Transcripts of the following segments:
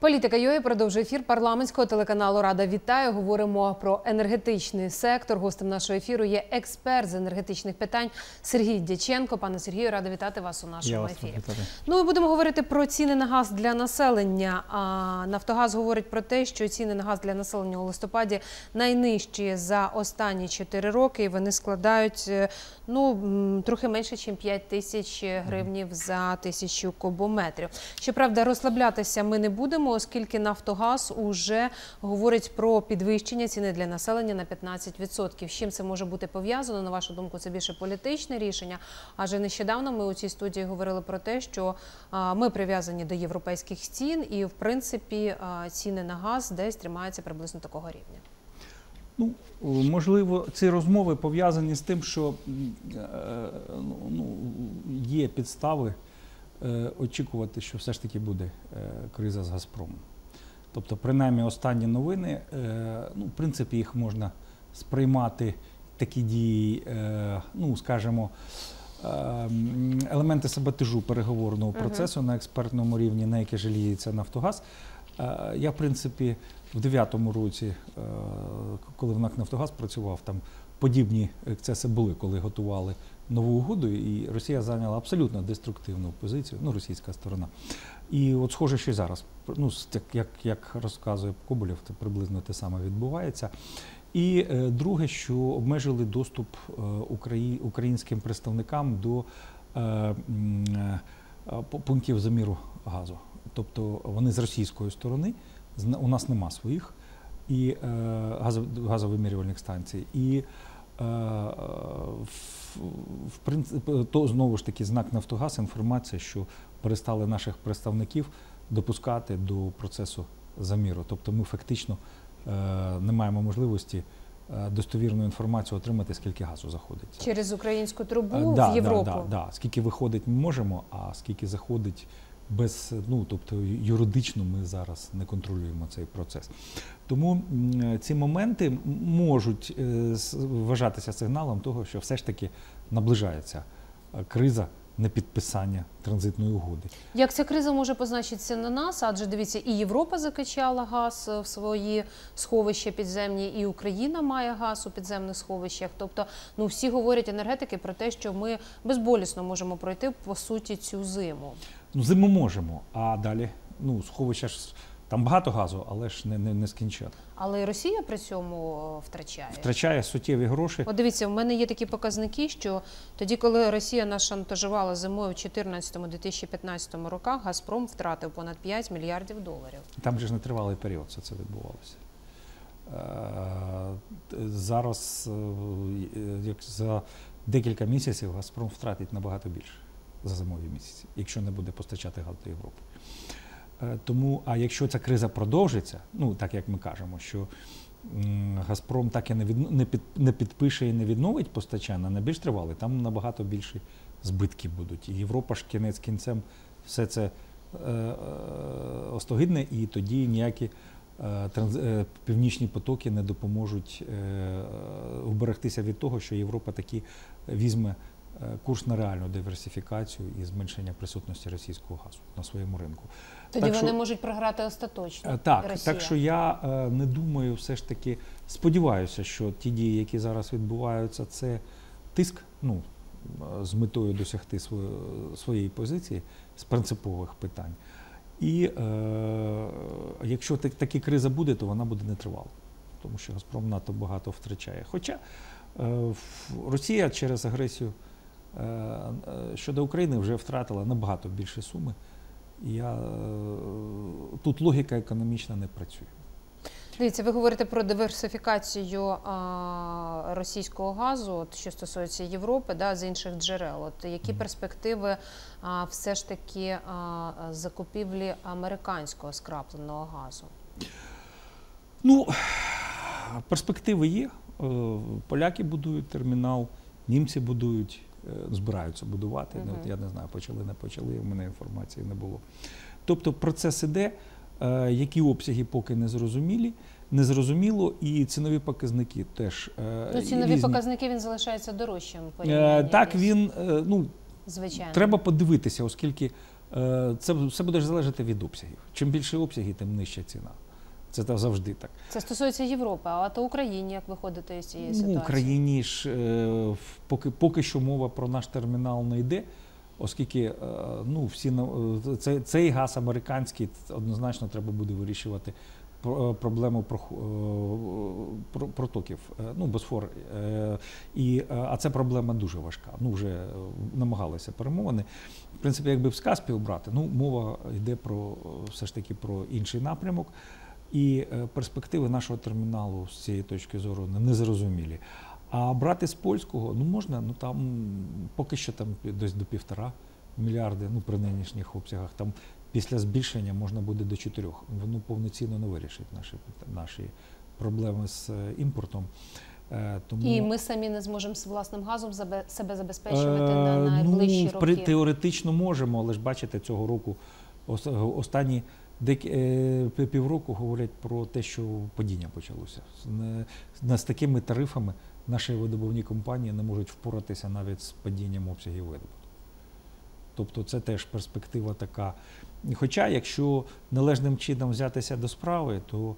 Політика ЮЕ продовжує ефір парламентського телеканалу Рада вітаю. Говоримо про енергетичний сектор. Гостем нашого ефіру є експерт з енергетичних питань Сергій Дяченко. Пане Сергію, рада вітати вас у нашому Я вас ефірі. вітаю. Ну, ми будемо говорити про ціни на газ для населення. А Нафтогаз говорить про те, що ціни на газ для населення у листопаді найнижчі за останні 4 роки. І вони складають е, ну трохи менше, ніж 5 тисяч гривнів за тисячу кубометрів. Щоправда, розслаблятися ми не будемо, оскільки Нафтогаз уже говорить про підвищення ціни для населення на 15%. З чим це може бути пов'язано? На вашу думку, це більше політичне рішення. Адже нещодавно ми у цій студії говорили про те, що ми прив'язані до європейських цін, і в принципі ціни на газ десь тримаються приблизно такого рівня. Ну, можливо, ці розмови пов'язані з тим, що е, ну, ну, є підстави е, очікувати, що все ж таки буде е, криза з Газпромом. Тобто, принаймні, останні новини, ну, в принципі, їх можна сприймати такі дії, ну, скажімо, елементи саботажу переговорного процесу на експертному рівні, на яке жаліється Нафтогаз. Я, в принципі, в 2009 році, е, коли в НАК Нафтогаз працював, там подібні ексцеси були, коли готували нову угоду, і Росія зайняла абсолютно деструктивну позицію, ну, російська сторона. І от схоже, що й зараз, ну, як, як розказує Коболєв, це приблизно те саме відбувається. І е, друге, що обмежили доступ е, українським представникам до пунктів заміру газу. Тобто вони з російської сторони, у нас нема своїх і е, газо- газовимірювальних станцій. І е, в, в принципі, то знову ж таки знак Нафтогаз, інформація, що перестали наших представників допускати до процесу заміру. Тобто ми фактично е, не маємо можливості достовірну інформацію отримати, скільки газу заходить. Через українську трубу да, в Європу. Да, да, да. Скільки виходить, ми можемо, а скільки заходить без, ну тобто юридично ми зараз не контролюємо цей процес. Тому ці моменти можуть е, вважатися сигналом того, що все ж таки наближається е, криза непідписання транзитної угоди. Як ця криза може позначитися на нас? Адже дивіться, і Європа закачала газ е, в свої сховища підземні, і Україна має газ у підземних сховищах. Тобто, ну всі говорять енергетики про те, що ми безболісно можемо пройти по суті цю зиму. Ну, зиму можемо, а далі ну, сховища ж там багато газу, але ж не, не, не скінчать. Але і Росія при цьому втрачає. Втрачає суттєві гроші. Дивіться, в мене є такі показники, що тоді, коли Росія нас шантажувала зимою в 2014-2015 роках, Газпром втратив понад 5 мільярдів доларів. Там же ж не тривалий період все це відбувалося. Е, Зараз, е, як за декілька місяців, Газпром втратить набагато більше за зимові місяці, якщо не буде постачати газ до Європи. Е, Тому, а якщо ця криза продовжиться, ну так як ми кажемо, що Газпром так і не, від, не, під, не підпише і не відновить постачання на більш тривалий, там набагато більші збитки будуть. І Європа ж кінець кінцем все це е, е, остогидне, і тоді ніякі е, транз, е, північні потоки не допоможуть е, уберегтися від того, що Європа таки візьме е, курс на реальну диверсифікацію і зменшення присутності російського газу на своєму ринку. Тоді Так вони що- можуть програти остаточно. Е, Так, Росія. так що я е, не думаю, все ж таки сподіваюся, що ті дії, які зараз відбуваються, це тиск, ну е, з метою досягти сво- своєї позиції з принципових питань. І е, якщо так- такі криза буде, то вона буде нетривала, тому що Газпром надто багато втрачає. Хоча е, Росія через агресію е, е, щодо України вже втратила набагато більше суми. Я, е, тут логіка економічна не працює. Дивіться, ви говорите про диверсифікацію а, російського газу, от, що стосується Європи, да, з інших джерел. От які перспективи а, все ж таки а, закупівлі американського скрапленого газу? Ну, перспективи є. Е, Поляки будують термінал, німці будують, е, збираються будувати. От Я не знаю, почали, не почали, у мене інформації не було. Тобто процес іде, е, які обсяги поки не зрозумілі, не зрозуміло, і цінові показники теж е, Ну, цінові різні. показники він залишається дорожчим. Е, Так, із він, е, ну, звичайно. Треба подивитися, оскільки Е, Це все буде залежати від обсягів. Чим більше обсяги, тим нижча ціна. Це та- завжди так. Це стосується Європи, а то Україні, як виходити з цієї В ситуації? Україні ж е, поки, поки що мова про наш термінал не йде, оскільки е, ну, всі, е, цей, цей газ американський однозначно треба буде вирішувати про- проблему про, про, протоків, ну, Босфор. е, І, а це проблема дуже важка. Ну, вже намагалися перемовини. В принципі, якби в Скаспі обрати, ну, мова йде про все ж таки про інший напрямок. І е, перспективи нашого терміналу з цієї точки зору незрозумілі. А брати з польського, ну можна, ну там поки що там десь до півтора мільярди, ну при нинішніх обсягах. Там після збільшення можна буде до чотирьох. Воно повноцінно не вирішить наші, наші проблеми з е, імпортом. Е, Тому, І ми самі не зможемо з власним газом забе- себе забезпечувати на Е, найближчі ну, роки. Теоретично можемо, але ж бачите, цього року останні дек- е, півроку говорять про те, що падіння почалося. З такими тарифами наші видобувні компанії не можуть впоратися навіть з падінням обсягів видобутку. Тобто це теж перспектива така. Хоча, якщо належним чином взятися до справи, то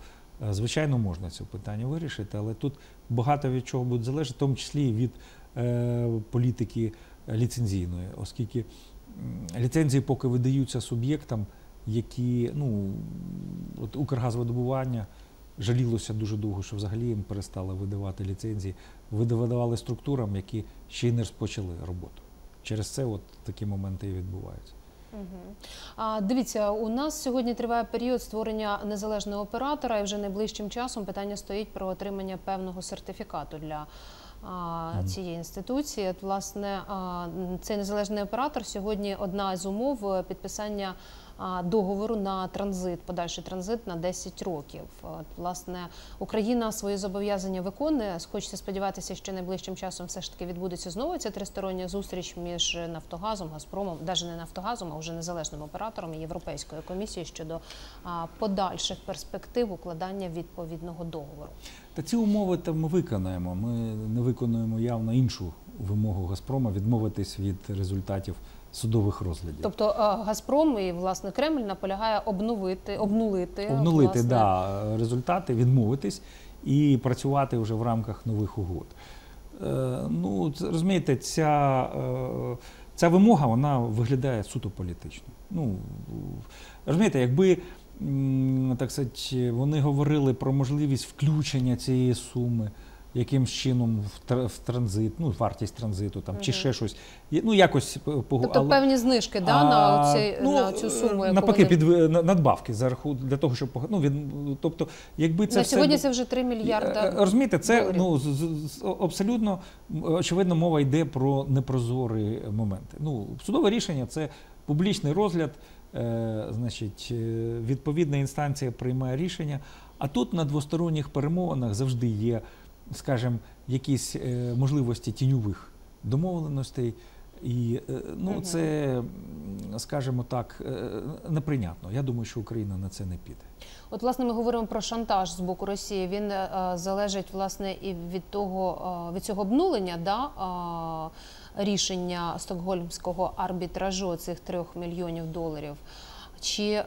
е, звичайно можна це питання вирішити, але тут багато від чого буде залежати, в тому числі від е, політики ліцензійної, оскільки ліцензії поки видаються суб'єктам, які ну, от Укргазвидобування жалілося дуже довго, що взагалі їм перестали видавати ліцензії, видавали структурам, які ще й не розпочали роботу. Через це от такі моменти і відбуваються. А, дивіться, у нас сьогодні триває період створення незалежного оператора, і вже найближчим часом питання стоїть про отримання певного сертифікату для а, цієї інституції. От, власне, а, цей незалежний оператор сьогодні одна з умов е, підписання договору на транзит, подальший транзит на 10 років. Власне, Україна свої зобов'язання виконує. Хочеться сподіватися, що найближчим часом все ж таки відбудеться знову ця тристороння зустріч між Нафтогазом, Газпромом, навіть не Нафтогазом, а вже незалежним оператором і Європейською комісією щодо подальших перспектив укладання відповідного договору. Та ці умови там ми виконаємо. Ми не виконуємо явно іншу вимогу Газпрома відмовитись від результатів судових розглядів. Тобто Газпром і власне Кремль наполягає обновити, обнулити, Обнулити власне, да, результати, відмовитись і працювати вже в рамках нових угод. Е, ну, розумієте, ця, е, ця вимога вона виглядає суто політично. Ну, розумієте, якби так сказати, вони говорили про можливість включення цієї суми. Якимсь чином в, тр- в транзит, ну вартість транзиту там чи ще щось. Ну якось по- по- Тобто але- певні знижки да, А, на, оці, ну, на цю суму, яку навпаки, вони... під на- надбавки за рахунок для того, щоб ну, він, тобто, якби це на все сьогодні це вже 3 Е, мільярда. розумієте, це доларів. ну абсолютно очевидно мова йде про непрозорі моменти. Ну, судове рішення це публічний розгляд. Е, значить, е, відповідна інстанція приймає рішення. А тут на двосторонніх перемовинах завжди є, скажімо, якісь е, можливості тіньових домовленостей. І е, ну, це, скажімо так, е, неприйнятно. Я думаю, що Україна на це не піде. От, власне, ми говоримо про шантаж з боку Росії. Він е, залежить власне і від того е, від цього обнулення, да, е, рішення стокгольмського арбітражу цих трьох мільйонів доларів. Чи е,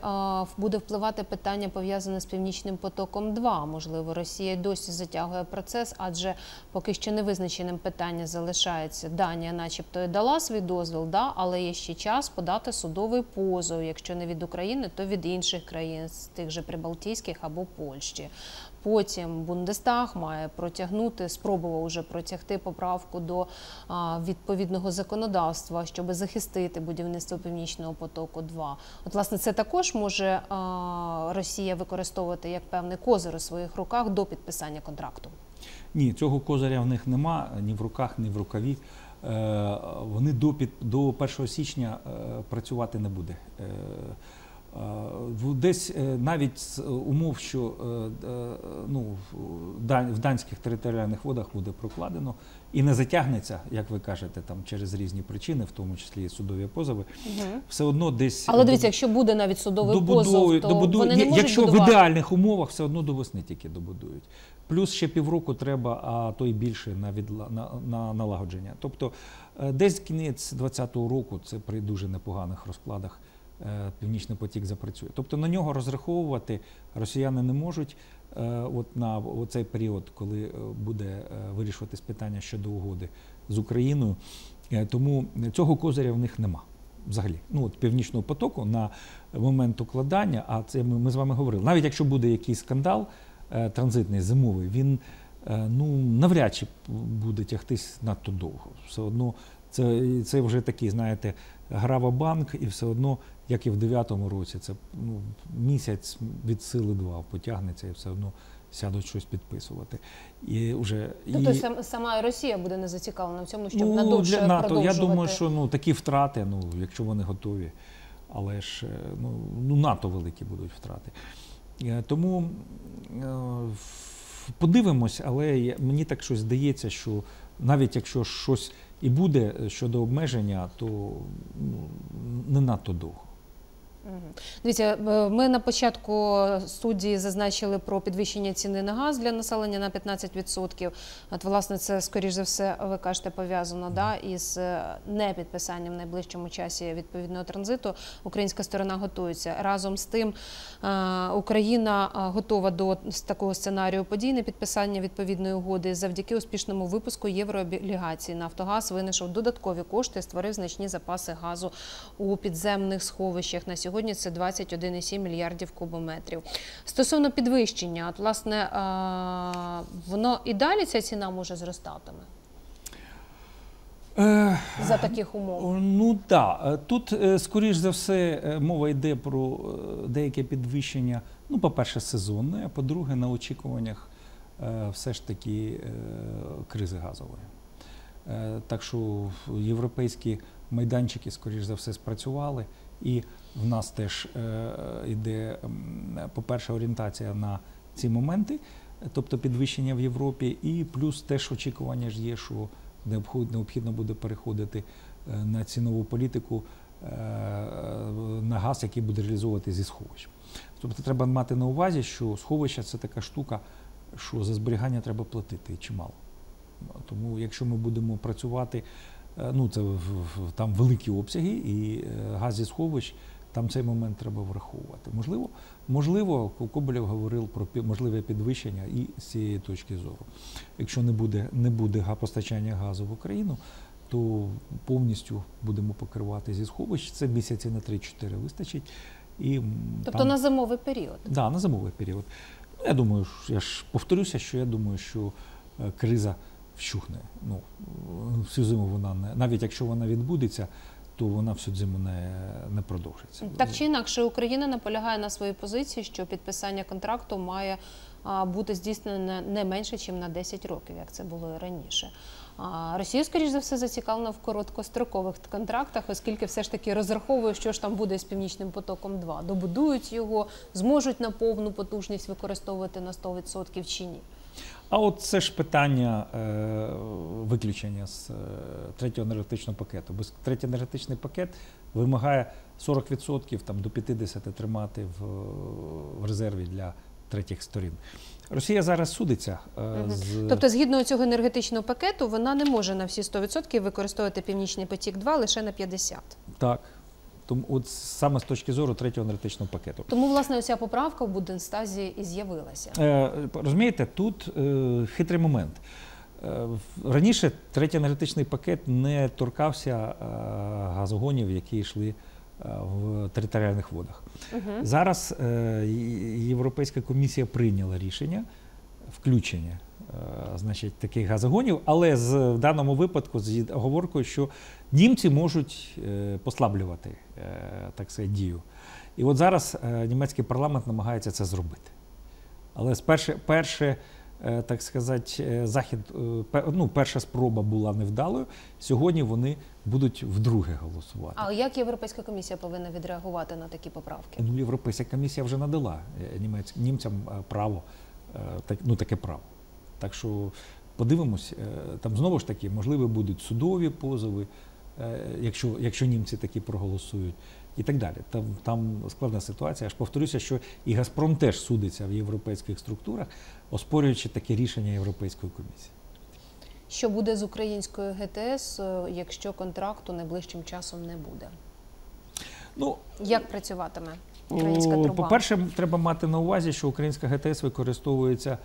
буде впливати питання пов'язане з північним потоком? 2 можливо, Росія досі затягує процес, адже поки що невизначеним питання залишається. Данія, начебто, і дала свій дозвіл, да, але є ще час подати судовий позов, якщо не від України, то від інших країн, з тих же Прибалтійських або Польщі. Потім Бундестаг має протягнути, спробував уже протягти поправку до відповідного законодавства, щоб захистити будівництво північного потоку. 2 от власне це також може Росія використовувати як певний козир у своїх руках до підписання контракту. Ні, цього козиря в них нема ні в руках, ні в рукаві. Е, Вони до, під, до 1 січня е, працювати не буде. Е, е, Десь е, навіть з умов, що е, е, ну, в данських територіальних водах буде прокладено і не затягнеться, як ви кажете, там через різні причини, в тому числі і судові позови, все одно десь Але дивіться, якщо буде навіть судовий позов, то добудують. вони не можуть якщо будувати. в ідеальних умовах все одно до весни тільки добудують. Плюс ще півроку треба, а то й більше на, відла, на, на налагодження. Тобто е, десь кінець 2020 року це при дуже непоганих розкладах е, Північний потік запрацює. Тобто на нього розраховувати росіяни не можуть. е, От на цей період, коли е, буде е, вирішуватись питання щодо угоди з Україною, Е, тому цього козиря в них нема. Взагалі, ну от північного потоку на момент укладання, а це ми, ми з вами говорили. Навіть якщо буде якийсь скандал е, транзитний зимовий, він е, ну навряд чи буде тягтись надто довго. Все одно це, це вже такий, знаєте, грава банк, і все одно, як і в 9-му році, це ну, місяць від сили два потягнеться і все одно сядуть щось підписувати. І вже Тобто і... сам, сама Росія буде не зацікавлена в цьому, щоб Ну, надовше для НАТО, я думаю, що ну, такі втрати, ну, якщо вони готові, але ж е, ну, ну, НАТО великі будуть втрати. Е, Тому е, подивимось, але мені так щось здається, що навіть якщо щось і буде щодо обмеження, то ну, не надто довго. Дивіться, е, ми на початку студії зазначили про підвищення ціни на газ для населення на 15%. От, власне, це, скоріш за все, ви кажете, пов'язано да, із е, непідписанням в найближчому часі відповідного транзиту. Українська сторона готується. Разом з тим, е, Україна готова до такого сценарію подій непідписання відповідної угоди. Завдяки успішному випуску єврооблігацій Нафтогаз винайшов додаткові кошти, створив значні запаси газу у підземних сховищах. На сьогодні це 21,7 мільярдів кубометрів. Стосовно підвищення, от власне е, воно і далі ця ціна може зростатиме Е, за таких умов. Ну так, тут, е, скоріш за все, е, мова йде про е, деяке підвищення. Ну, по-перше, сезонне, а по-друге, на очікуваннях е, все ж таки е, кризи газової. Е, Так що європейські майданчики, скоріш за все, спрацювали, і в нас теж е, йде, по-перше, орієнтація на ці моменти, тобто підвищення в Європі, і плюс теж очікування ж є, що необхід- необхідно буде переходити е, на цінову політику е, на газ, який буде реалізовувати зі сховищ. Тобто треба мати на увазі, що сховища це така штука, що за зберігання треба платити чимало. Тому якщо ми будемо працювати, е, ну це там великі обсяги і е, газ зі сховищ, там цей момент треба враховувати. Можливо, можливо, Коболєв говорив про можливе підвищення і з цієї точки зору. Якщо не буде, не буде постачання газу в Україну, то повністю будемо покривати зі сховищ. Це місяці на 3-4 вистачить. І, Тобто там- на зимовий період. Да, на зимовий період. Ну, Я думаю, я ж повторюся, що я думаю, що е, криза вщухне. Ну, всю зиму вона не навіть якщо вона відбудеться, то вона всю зиму не, не продовжиться. Так чи інакше, Україна наполягає на своїй позиції, що підписання контракту має бути здійснене не менше, ніж на 10 років, як це було і раніше. А Росія, скоріш за все, зацікавлена в короткострокових контрактах, оскільки все ж таки розраховує, що ж там буде з Північним потоком 2 Добудують його, зможуть на повну потужність використовувати на 100% чи ні. А от це ж питання е, виключення з е, третього енергетичного пакету. Бо третій енергетичний пакет вимагає 40% там, до 50% тримати в, в резерві для третіх сторін. Росія зараз судиться е, з Тобто, згідно цього енергетичного пакету, вона не може на всі 100% використовувати Північний потік 2 лише на 50%. так. Тому от саме з точки зору третього енергетичного пакету. Тому, власне, оця поправка в Буденстазі і з'явилася. Е, розумієте, тут е, хитрий момент. Е, раніше третій енергетичний пакет не торкався е, газогонів, які йшли е, в територіальних водах. Угу. Зараз е, Європейська комісія прийняла рішення включення значить, таких газогонів, але з, в даному випадку з оговоркою, що німці можуть е, послаблювати е, так сказати, дію. І от зараз е, німецький парламент намагається це зробити. Але перше, перше е, так сказати, е, захід, е, ну, перша спроба була невдалою. Сьогодні вони будуть вдруге голосувати. А як Європейська комісія повинна відреагувати на такі поправки? Ну, Європейська комісія вже надала е, німцям е, право, е, ну, таке право. Так що подивимось, е, там знову ж таки, можливо, будуть судові позови, е, якщо, якщо німці такі проголосують, і так далі. Там, там складна ситуація. Аж повторюся, що і Газпром теж судиться в європейських структурах, оспорюючи таке рішення Європейської комісії. Що буде з українською ГТС, е, якщо контракту найближчим часом не буде? Ну, Як працюватиме українська О, труба? По-перше, треба мати на увазі, що українська ГТС використовується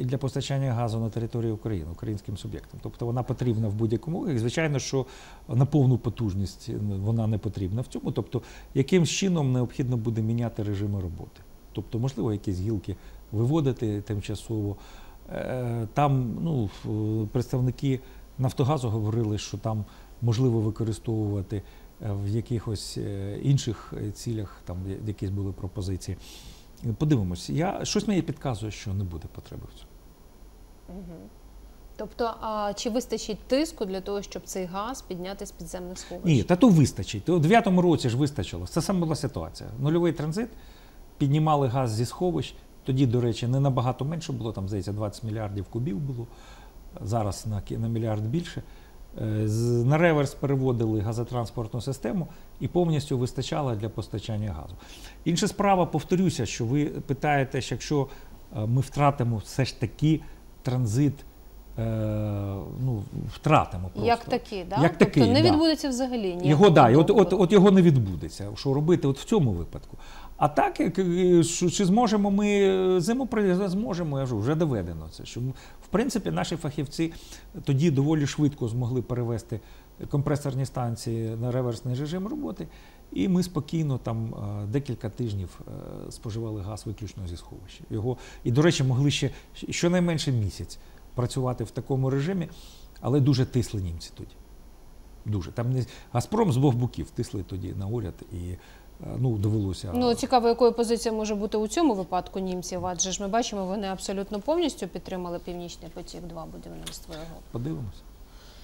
для постачання газу на території України українським суб'єктам. Тобто вона потрібна в будь-якому випадку. Звичайно, що на повну потужність вона не потрібна в цьому. Тобто, яким чином необхідно буде міняти режими роботи. Тобто, можливо, якісь гілки виводити тимчасово. Е, Там ну, представники Нафтогазу говорили, що там можливо використовувати в якихось е, інших е, цілях, там якісь були пропозиції. Подивимось. Я щось мені підказує, що не буде потреби в цьому. Мгм. Тобто, а чи вистачить тиску для того, щоб цей газ підняти з підземних сховищ? Ні, та то вистачить. У 9-му році ж вистачило. Це саме була ситуація. Нульовий транзит, піднімали газ зі сховищ. Тоді, до речі, не набагато менше було, там, здається, 20 мільярдів кубів було. Зараз на, на мільярд більше. Е, На реверс переводили газотранспортну систему і повністю вистачало для постачання газу. Інша справа, повторюся, що ви питаєте, що якщо е, ми втратимо все ж таки транзит, е, ну, втратимо просто. Як такі, да? Як тобто такий, не да. відбудеться взагалі Його, да, от, от, от його не відбудеться. Що робити от в цьому випадку? А так, е, чи зможемо ми е, зиму пройти? Зможемо, я вже вже доведено це. Що, в принципі, наші фахівці тоді доволі швидко змогли перевести компресорні станції на реверсний режим роботи, і ми спокійно там е, декілька тижнів споживали газ виключно зі сховища. Його, і, до речі, могли ще щонайменше місяць працювати в такому режимі, але дуже тисли німці тоді. Дуже. Там не Газпром з двох боків тисли тоді на уряд і ну, довелося. Ну, цікаво, якою позиція може бути у цьому випадку німців, адже ж ми бачимо, вони абсолютно повністю підтримали Північний потік 2 будівництво його. Подивимося.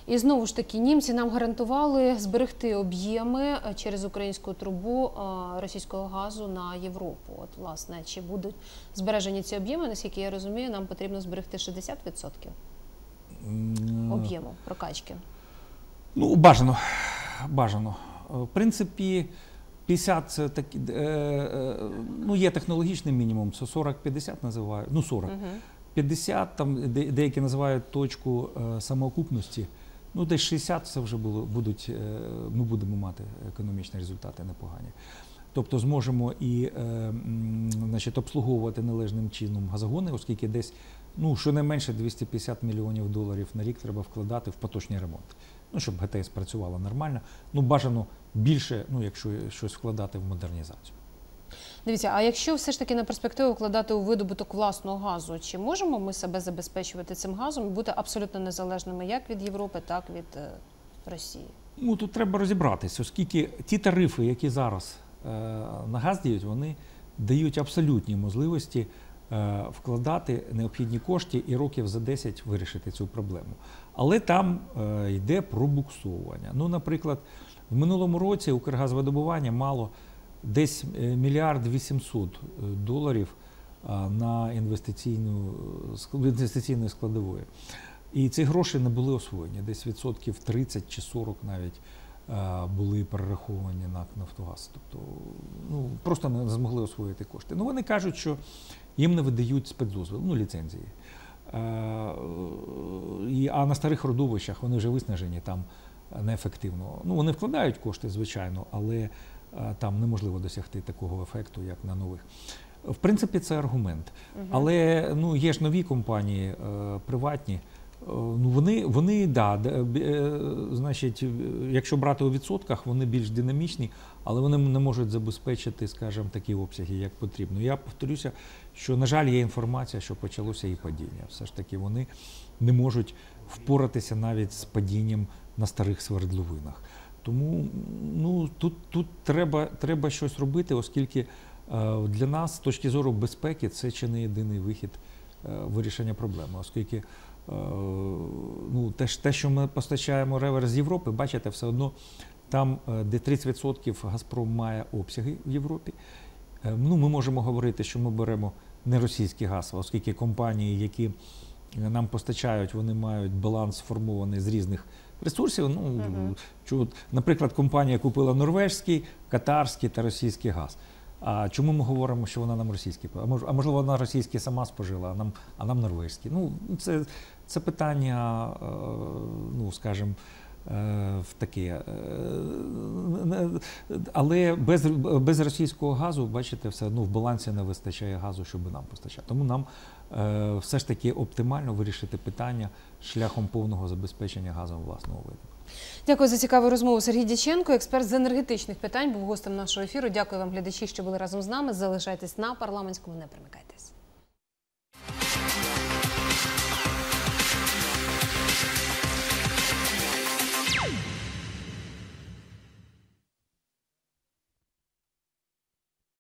І знову ж таки, німці нам гарантували зберегти об'єми е, через українську трубу е, російського газу на Європу. От, власне, чи будуть збережені ці об'єми? Наскільки я розумію, нам потрібно зберегти 60% об'єму прокачки. Ну, бажано. бажано. Е, В принципі, 50 це такі, е, е, ну, є технологічний мінімум, це 40-50 називають, ну 40. Угу. 50, там де- деякі називають точку е, самоокупності. Ну, десь 60 це вже було, будуть, е, ми будемо мати економічні результати непогані. Тобто зможемо і е, значить, обслуговувати належним чином газогони, оскільки десь ну, щонайменше 250 мільйонів доларів на рік треба вкладати в поточний ремонт. Ну, щоб ГТС працювала нормально. Ну, бажано більше, ну, якщо щось вкладати в модернізацію. Дивіться, а якщо все ж таки на перспективу вкладати у видобуток власного газу, чи можемо ми себе забезпечувати цим газом і бути абсолютно незалежними як від Європи, так і від е, Росії? Ну, тут треба розібратися, оскільки ті тарифи, які зараз е, на газ діють, вони дають абсолютні можливості вкладати необхідні кошти і років за 10 вирішити цю проблему. Але там е, йде пробуксовування. Ну, наприклад, в минулому році Укргазвидобування мало десь е, мільярд 800 доларів е, на інвестиційну е, інвестиційної складової. І ці гроші не були освоєні. Десь відсотків 30 чи 40 навіть е, були перераховані на Нафтогаз. Тобто ну, просто не змогли освоїти кошти. Ну вони кажуть, що їм не видають спецдозвіл, ну ліцензії. Е, а на старих родовищах вони вже виснажені там неефективно. Ну, вони вкладають кошти, звичайно, але е, там неможливо досягти такого ефекту, як на нових. В принципі, це аргумент. Але ну, є ж нові компанії е, приватні. Е, Ну, вони, вони да, б- е, значить, е, якщо брати у відсотках, вони більш динамічні, але вони не можуть забезпечити, скажімо, такі обсяги, як потрібно. Я повторюся, що, на жаль, є інформація, що почалося і падіння. Все ж таки, вони не можуть впоратися навіть з падінням на старих свердловинах. Тому ну, тут, тут треба, треба щось робити, оскільки е, для нас, з точки зору безпеки, це чи не єдиний вихід е, вирішення проблеми, оскільки е, ну, те, те, що ми постачаємо реверс з Європи, бачите, все одно там, е, де 30% Газпром має обсяги в Європі. е, Ну, ми можемо говорити, що ми беремо не російський газ, оскільки компанії, які е, нам постачають, вони мають баланс сформований з різних ресурсів. Ну, Мгм. чу- наприклад, компанія купила норвежський, катарський та російський газ. А чому ми говоримо, що вона нам російський? А можливо, вона російський сама спожила, а нам, а нам норвезький. Ну, це, це питання, е, ну, скажімо, в таке. Е, Але без, без російського газу, бачите, все одно в балансі не вистачає газу, щоб нам постачати. Тому нам е, все ж таки оптимально вирішити питання шляхом повного забезпечення газом власного виду. Дякую за цікаву розмову. Сергій Дяченко, експерт з енергетичних питань, був гостем нашого ефіру. Дякую вам, глядачі, що були разом з нами. Залишайтесь на парламентському, не примикайтесь.